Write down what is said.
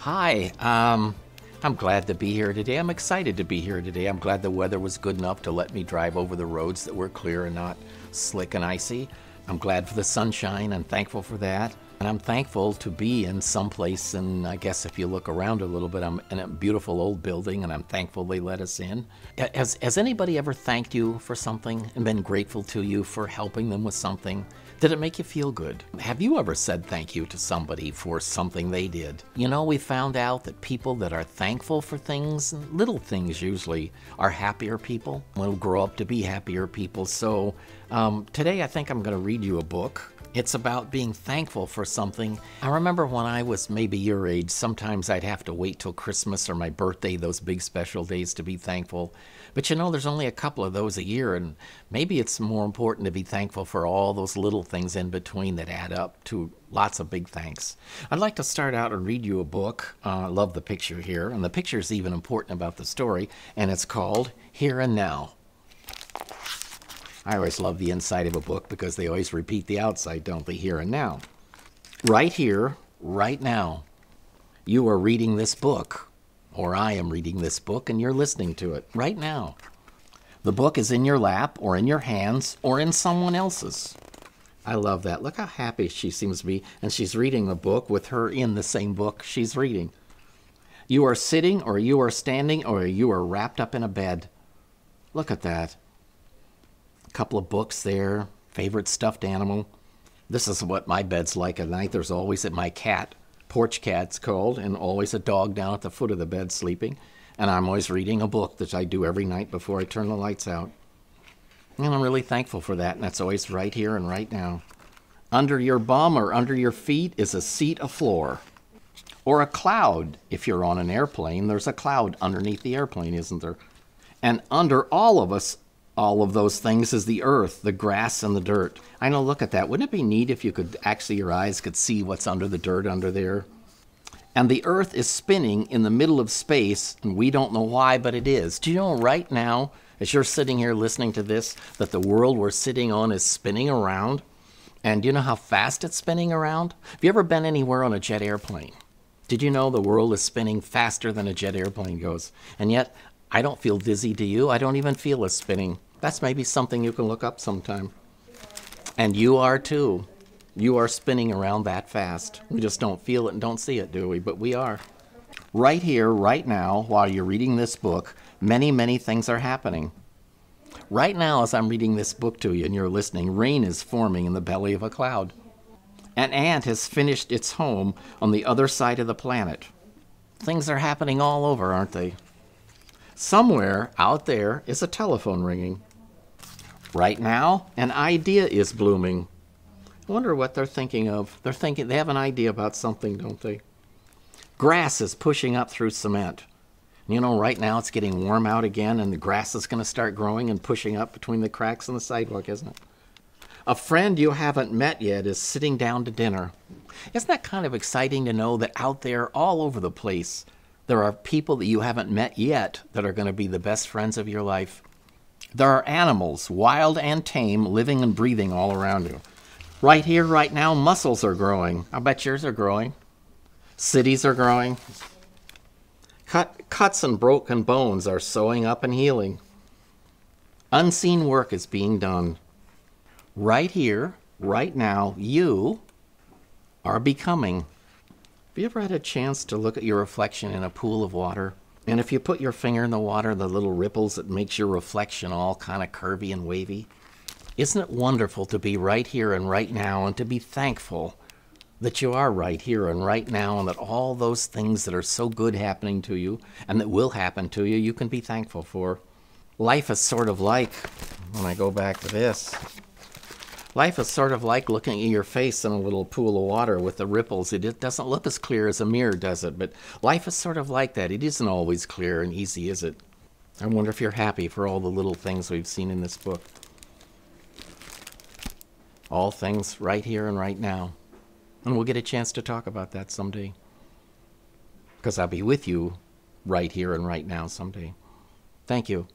Hi. Um, I'm glad to be here today. I'm excited to be here today. I'm glad the weather was good enough to let me drive over the roads that were clear and not slick and icy. I'm glad for the sunshine and thankful for that. And I'm thankful to be in some place, and I guess if you look around a little bit, I'm in a beautiful old building, and I'm thankful they let us in. Has, has anybody ever thanked you for something and been grateful to you for helping them with something? Did it make you feel good? Have you ever said thank you to somebody for something they did? You know, we found out that people that are thankful for things, little things usually, are happier people, will grow up to be happier people. So um, today I think I'm going to read you a book it's about being thankful for something. I remember when I was maybe your age, sometimes I'd have to wait till Christmas or my birthday, those big special days, to be thankful. But you know, there's only a couple of those a year, and maybe it's more important to be thankful for all those little things in between that add up to lots of big thanks. I'd like to start out and read you a book. Uh, I love the picture here, and the picture is even important about the story, and it's called Here and Now. I always love the inside of a book because they always repeat the outside, don't they? Here and now. Right here, right now, you are reading this book, or I am reading this book, and you're listening to it right now. The book is in your lap, or in your hands, or in someone else's. I love that. Look how happy she seems to be, and she's reading a book with her in the same book she's reading. You are sitting, or you are standing, or you are wrapped up in a bed. Look at that. A couple of books there, favorite stuffed animal. This is what my bed's like at night. There's always my cat, porch cat's called, and always a dog down at the foot of the bed sleeping. And I'm always reading a book that I do every night before I turn the lights out. And I'm really thankful for that, and that's always right here and right now. Under your bum or under your feet is a seat, a floor, or a cloud. If you're on an airplane, there's a cloud underneath the airplane, isn't there? And under all of us all of those things is the earth, the grass, and the dirt. I know, look at that. Wouldn't it be neat if you could actually, your eyes could see what's under the dirt under there? And the earth is spinning in the middle of space, and we don't know why, but it is. Do you know right now, as you're sitting here listening to this, that the world we're sitting on is spinning around? And do you know how fast it's spinning around? Have you ever been anywhere on a jet airplane? Did you know the world is spinning faster than a jet airplane goes? And yet, I don't feel dizzy, do you? I don't even feel it spinning. That's maybe something you can look up sometime. And you are too. You are spinning around that fast. We just don't feel it and don't see it, do we? But we are. Right here, right now, while you're reading this book, many, many things are happening. Right now, as I'm reading this book to you and you're listening, rain is forming in the belly of a cloud. An ant has finished its home on the other side of the planet. Things are happening all over, aren't they? Somewhere out there is a telephone ringing. Right now, an idea is blooming. I wonder what they're thinking of. They're thinking they have an idea about something, don't they? Grass is pushing up through cement. You know, right now it's getting warm out again, and the grass is going to start growing and pushing up between the cracks in the sidewalk, isn't it? A friend you haven't met yet is sitting down to dinner. Isn't that kind of exciting to know that out there, all over the place, there are people that you haven't met yet that are going to be the best friends of your life. There are animals, wild and tame, living and breathing all around you. Right here, right now, muscles are growing. I bet yours are growing. Cities are growing. Cut, cuts and broken bones are sewing up and healing. Unseen work is being done. Right here, right now, you are becoming have you ever had a chance to look at your reflection in a pool of water? And if you put your finger in the water, the little ripples, it makes your reflection all kind of curvy and wavy? Isn't it wonderful to be right here and right now and to be thankful that you are right here and right now and that all those things that are so good happening to you and that will happen to you, you can be thankful for? Life is sort of like, when I go back to this, Life is sort of like looking at your face in a little pool of water with the ripples. It doesn't look as clear as a mirror, does it? But life is sort of like that. It isn't always clear and easy, is it? I wonder if you're happy for all the little things we've seen in this book. All things right here and right now. And we'll get a chance to talk about that someday. Because I'll be with you right here and right now someday. Thank you.